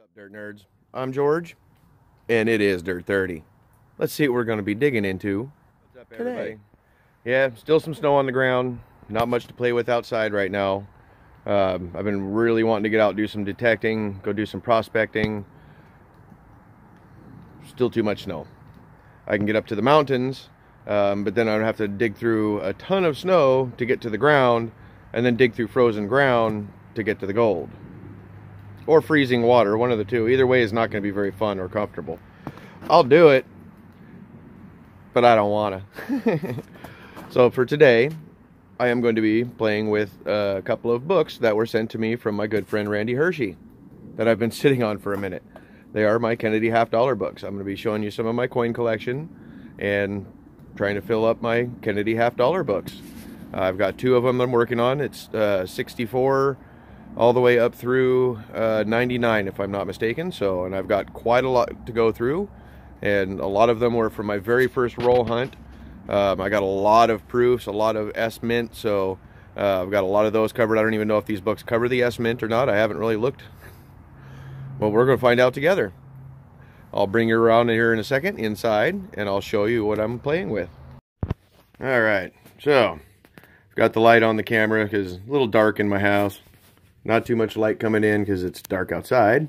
What's up, Dirt Nerds? I'm George, and it is Dirt 30. Let's see what we're going to be digging into What's up, Today. everybody? Yeah, still some snow on the ground. Not much to play with outside right now. Um, I've been really wanting to get out, do some detecting, go do some prospecting. Still too much snow. I can get up to the mountains, um, but then I'd have to dig through a ton of snow to get to the ground, and then dig through frozen ground to get to the gold or freezing water, one of the two. Either way is not going to be very fun or comfortable. I'll do it, but I don't want to. so for today, I am going to be playing with a couple of books that were sent to me from my good friend Randy Hershey that I've been sitting on for a minute. They are my Kennedy half dollar books. I'm going to be showing you some of my coin collection and trying to fill up my Kennedy half dollar books. I've got two of them I'm working on. It's uh, 64 all the way up through uh, 99 if I'm not mistaken so and I've got quite a lot to go through and a lot of them were from my very first roll hunt. Um, I got a lot of proofs a lot of S mint so uh, I've got a lot of those covered. I don't even know if these books cover the S mint or not. I haven't really looked. Well we're gonna find out together. I'll bring you around here in a second inside and I'll show you what I'm playing with. All right so I've got the light on the camera because it's a little dark in my house not too much light coming in because it's dark outside.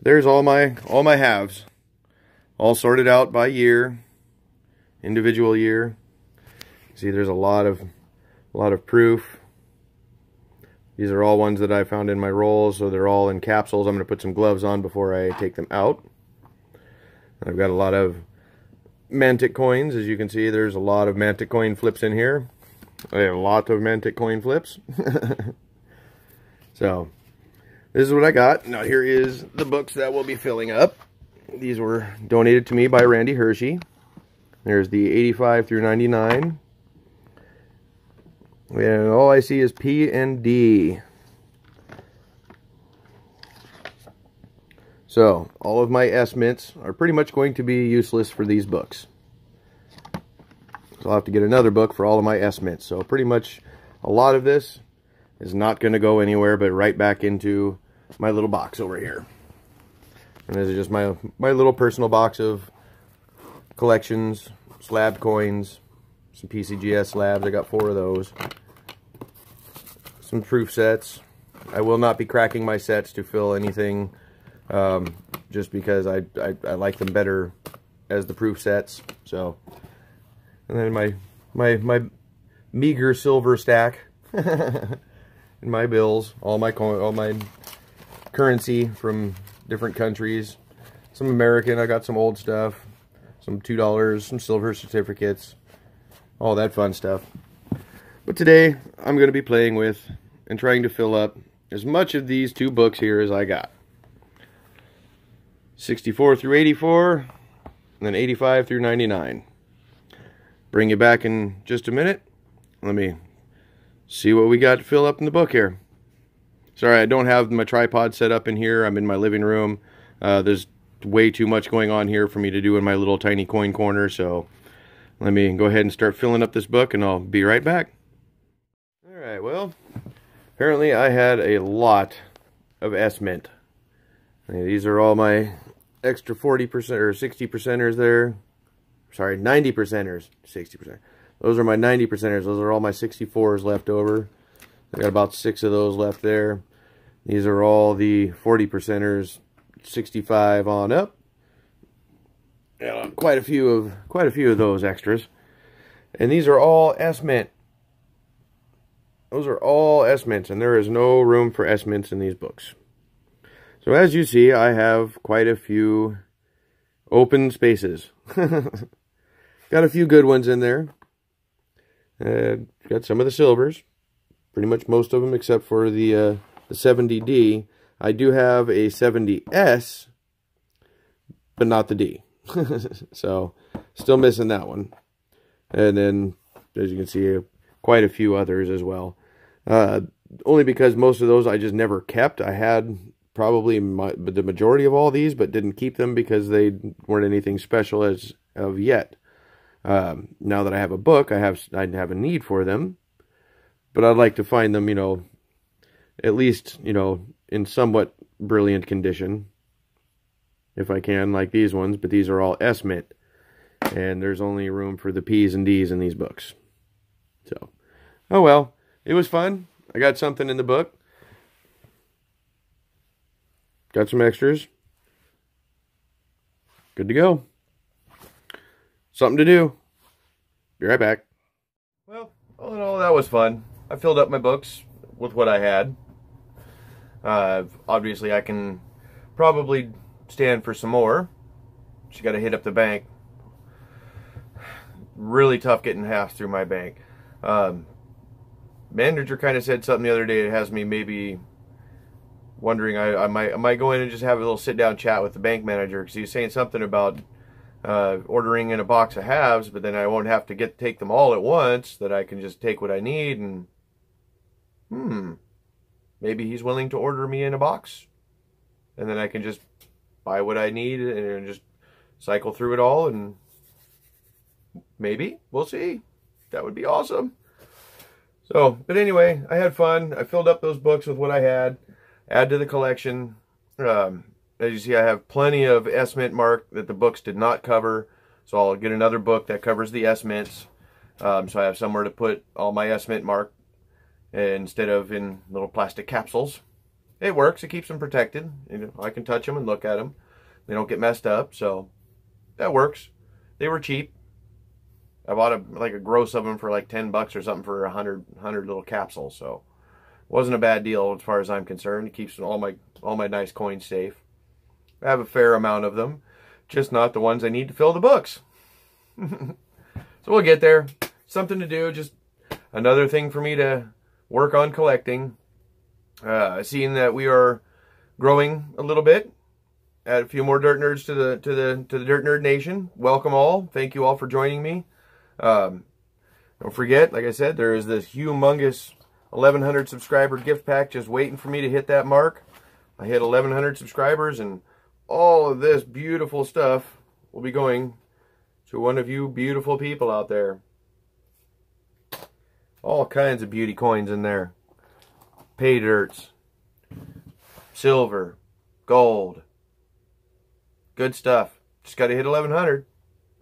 There's all my all my halves. All sorted out by year. Individual year. See there's a lot of a lot of proof. These are all ones that I found in my rolls, so they're all in capsules. I'm going to put some gloves on before I take them out. I've got a lot of Mantic coins. As you can see, there's a lot of Mantic coin flips in here. I have a lot of Mantic coin flips. So, this is what I got. Now, here is the books that we'll be filling up. These were donated to me by Randy Hershey. There's the 85 through 99. And all I see is P and D. So, all of my S mints are pretty much going to be useless for these books. So I'll have to get another book for all of my S mints. So pretty much a lot of this is not going to go anywhere but right back into my little box over here. And this is just my, my little personal box of collections, slab coins, some PCGS slabs. I got four of those. Some proof sets. I will not be cracking my sets to fill anything um, just because I, I, I like them better as the proof sets. So, and then my, my, my meager silver stack. in my bills, all my all my currency from different countries, some American. I got some old stuff, some two dollars, some silver certificates, all that fun stuff. But today I'm going to be playing with and trying to fill up as much of these two books here as I got. 64 through 84, and then 85 through 99. Bring you back in just a minute. Let me see what we got to fill up in the book here. Sorry, I don't have my tripod set up in here. I'm in my living room. Uh, there's way too much going on here for me to do in my little tiny coin corner, so let me go ahead and start filling up this book, and I'll be right back. All right, well, apparently I had a lot of S-Mint. These are all my extra 40% or 60 percenters there. Sorry, 90 percenters, 60 percent. Those are my 90 percenters. Those are all my 64s left over. I got about six of those left there. These are all the 40 percenters, 65 on up. Yeah, quite a few of quite a few of those extras. And these are all S mint. Those are all S mints, and there is no room for S mints in these books. So as you see, I have quite a few open spaces. got a few good ones in there. Uh, got some of the silvers, pretty much most of them except for the uh, the 70D. I do have a 70S, but not the D. so, still missing that one. And then, as you can see, quite a few others as well. Uh, only because most of those I just never kept. I had probably my, the majority of all these, but didn't keep them because they weren't anything special as of yet. Um, now that I have a book, I have I have a need for them, but I'd like to find them, you know, at least you know in somewhat brilliant condition if I can, like these ones, but these are all S Mint. And there's only room for the P's and D's in these books. So, oh well, it was fun. I got something in the book. Got some extras. Good to go. Something to do. Be right back. Well, all in all, that was fun. I filled up my books with what I had. Uh, obviously, I can probably stand for some more. Just got to hit up the bank. Really tough getting half through my bank. Um, manager kind of said something the other day It has me maybe wondering I, I might I might go in and just have a little sit down chat with the bank manager because he was saying something about uh, ordering in a box of halves, but then I won't have to get take them all at once. That I can just take what I need and hmm, maybe he's willing to order me in a box, and then I can just buy what I need and just cycle through it all and maybe we'll see. That would be awesome. So, but anyway, I had fun. I filled up those books with what I had. Add to the collection. Um, as you see, I have plenty of S Mint mark that the books did not cover. So I'll get another book that covers the S Mints. Um, so I have somewhere to put all my S Mint mark instead of in little plastic capsules. It works. It keeps them protected. You know, I can touch them and look at them. They don't get messed up. So that works. They were cheap. I bought a, like a gross of them for like 10 bucks or something for a hundred, hundred little capsules. So wasn't a bad deal as far as I'm concerned. It keeps all my, all my nice coins safe. I have a fair amount of them, just not the ones I need to fill the books. so we'll get there. Something to do, just another thing for me to work on collecting. Uh, seeing that we are growing a little bit, add a few more dirt nerds to the to the to the dirt nerd nation. Welcome all. Thank you all for joining me. Um, don't forget, like I said, there is this humongous 1100 subscriber gift pack just waiting for me to hit that mark. I hit 1100 subscribers and all of this beautiful stuff will be going to one of you beautiful people out there. All kinds of beauty coins in there. Pay dirts, silver, gold. Good stuff. Just got to hit 1100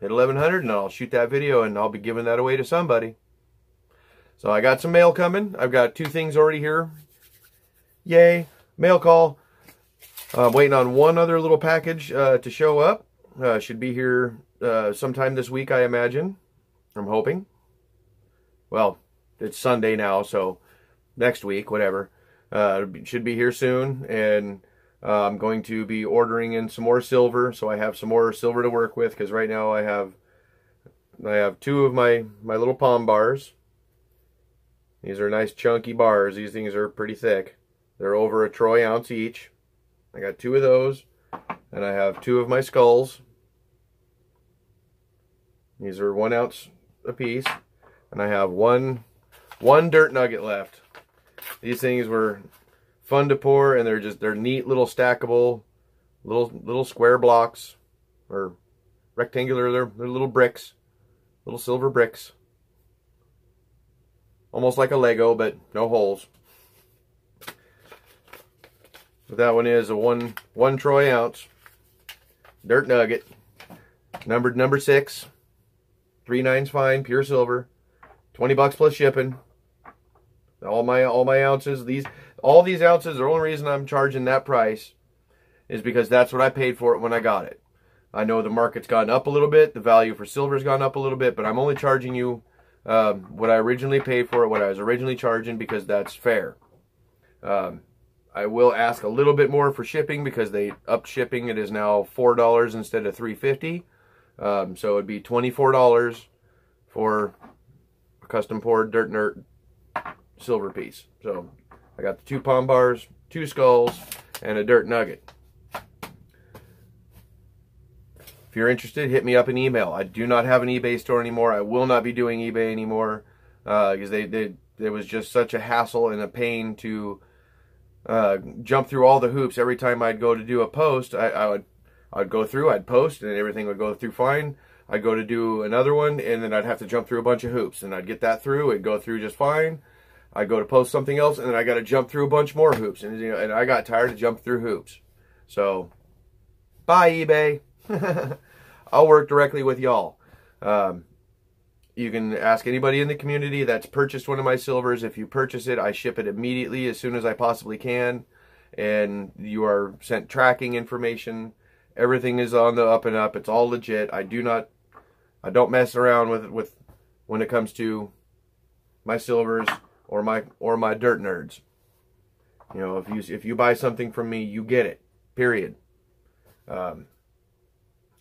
hit 1100 and I'll shoot that video and I'll be giving that away to somebody. So I got some mail coming. I've got two things already here. Yay. Mail call. I'm waiting on one other little package uh, to show up. Uh, should be here uh, sometime this week, I imagine. I'm hoping. Well, it's Sunday now, so next week, whatever. Uh, should be here soon. And uh, I'm going to be ordering in some more silver, so I have some more silver to work with. Because right now I have I have two of my my little palm bars. These are nice chunky bars. These things are pretty thick. They're over a troy ounce each. I got two of those, and I have two of my skulls. These are one ounce a piece, and I have one one dirt nugget left. These things were fun to pour, and they're just they're neat little stackable, little little square blocks, or rectangular. They're they're little bricks, little silver bricks, almost like a Lego, but no holes. That one is a one one troy ounce dirt nugget, numbered number six, three nines fine, pure silver, twenty bucks plus shipping. All my all my ounces. These all these ounces, the only reason I'm charging that price is because that's what I paid for it when I got it. I know the market's gone up a little bit, the value for silver's gone up a little bit, but I'm only charging you um, what I originally paid for it, what I was originally charging, because that's fair. Um, I will ask a little bit more for shipping because they upped shipping. It is now four dollars instead of three fifty, um, so it'd be twenty four dollars for a custom poured dirt nerd silver piece. So I got the two palm bars, two skulls, and a dirt nugget. If you're interested, hit me up an email. I do not have an eBay store anymore. I will not be doing eBay anymore because uh, they, they it was just such a hassle and a pain to uh, jump through all the hoops every time I'd go to do a post. I, I would I'd go through, I'd post, and everything would go through fine. I'd go to do another one, and then I'd have to jump through a bunch of hoops, and I'd get that through. It'd go through just fine. I'd go to post something else, and then I got to jump through a bunch more hoops, and you know, and I got tired of jumping through hoops. So, bye eBay. I'll work directly with y'all. Um, you can ask anybody in the community that's purchased one of my silvers. If you purchase it, I ship it immediately as soon as I possibly can. And you are sent tracking information. Everything is on the up and up. It's all legit. I do not, I don't mess around with with when it comes to my silvers or my or my dirt nerds. You know, if you if you buy something from me, you get it. Period. Um,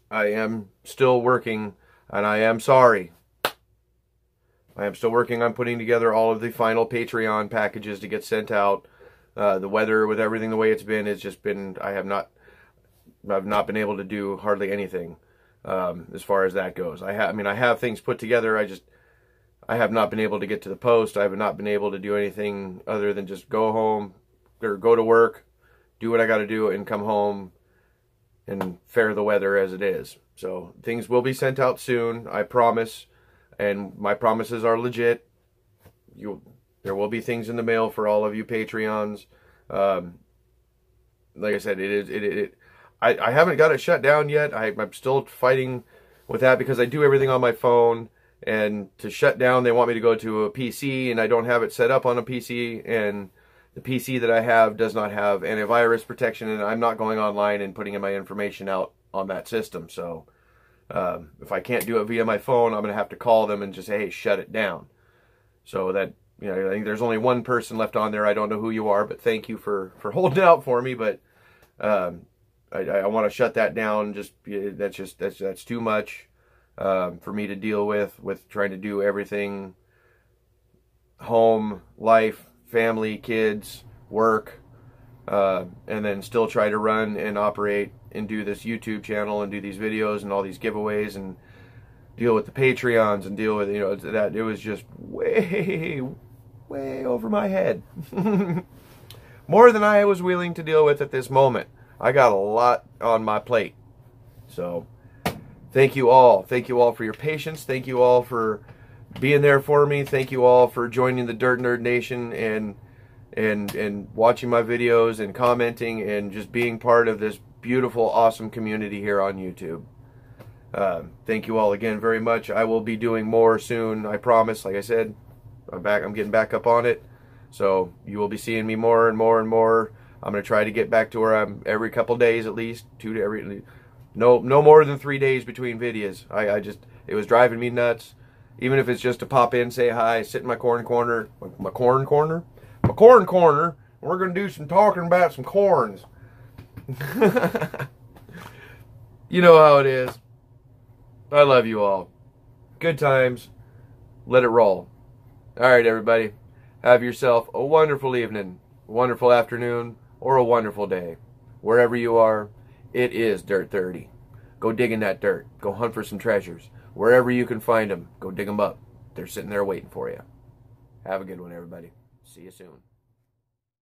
I am still working, and I am sorry. I am still working on putting together all of the final Patreon packages to get sent out. Uh, the weather, with everything the way it's been, has just been. I have not, I've not been able to do hardly anything um, as far as that goes. I have, I mean, I have things put together. I just, I have not been able to get to the post. I have not been able to do anything other than just go home or go to work, do what I got to do, and come home and fare the weather as it is. So things will be sent out soon, I promise, and my promises are legit. You, there will be things in the mail for all of you Patreons. Um, like I said, it is it, it, it I, I haven't got it shut down yet. I, I'm still fighting with that because I do everything on my phone. And to shut down, they want me to go to a PC, and I don't have it set up on a PC. And the PC that I have does not have antivirus protection, and I'm not going online and putting in my information out on that system. So um, if I can't do it via my phone, I'm going to have to call them and just say, hey, shut it down. So that, you know, I think there's only one person left on there. I don't know who you are, but thank you for, for holding out for me. But um, I, I want to shut that down. Just that's just that's that's too much um, for me to deal with with trying to do everything home life family, kids, work, uh, and then still try to run and operate and do this YouTube channel and do these videos and all these giveaways and deal with the Patreons and deal with, you know, that it was just way, way over my head. More than I was willing to deal with at this moment. I got a lot on my plate. So, thank you all. Thank you all for your patience. Thank you all for being there for me. Thank you all for joining the Dirt Nerd Nation and and and watching my videos and commenting and just being part of this beautiful, awesome community here on YouTube. Uh, thank you all again very much. I will be doing more soon. I promise. Like I said, I'm back. I'm getting back up on it. So you will be seeing me more and more and more. I'm gonna try to get back to where I'm every couple days at least, two to every, no no more than three days between videos. I, I just it was driving me nuts even if it's just to pop in, say hi, sit in my corn corner, my corn corner, my corn corner. We're gonna do some talking about some corns. you know how it is. I love you all. Good times. Let it roll. All right, everybody. Have yourself a wonderful evening, wonderful afternoon, or a wonderful day. Wherever you are, it is Dirt 30. Go dig in that dirt. Go hunt for some treasures. Wherever you can find them, go dig them up. They're sitting there waiting for you. Have a good one, everybody. See you soon.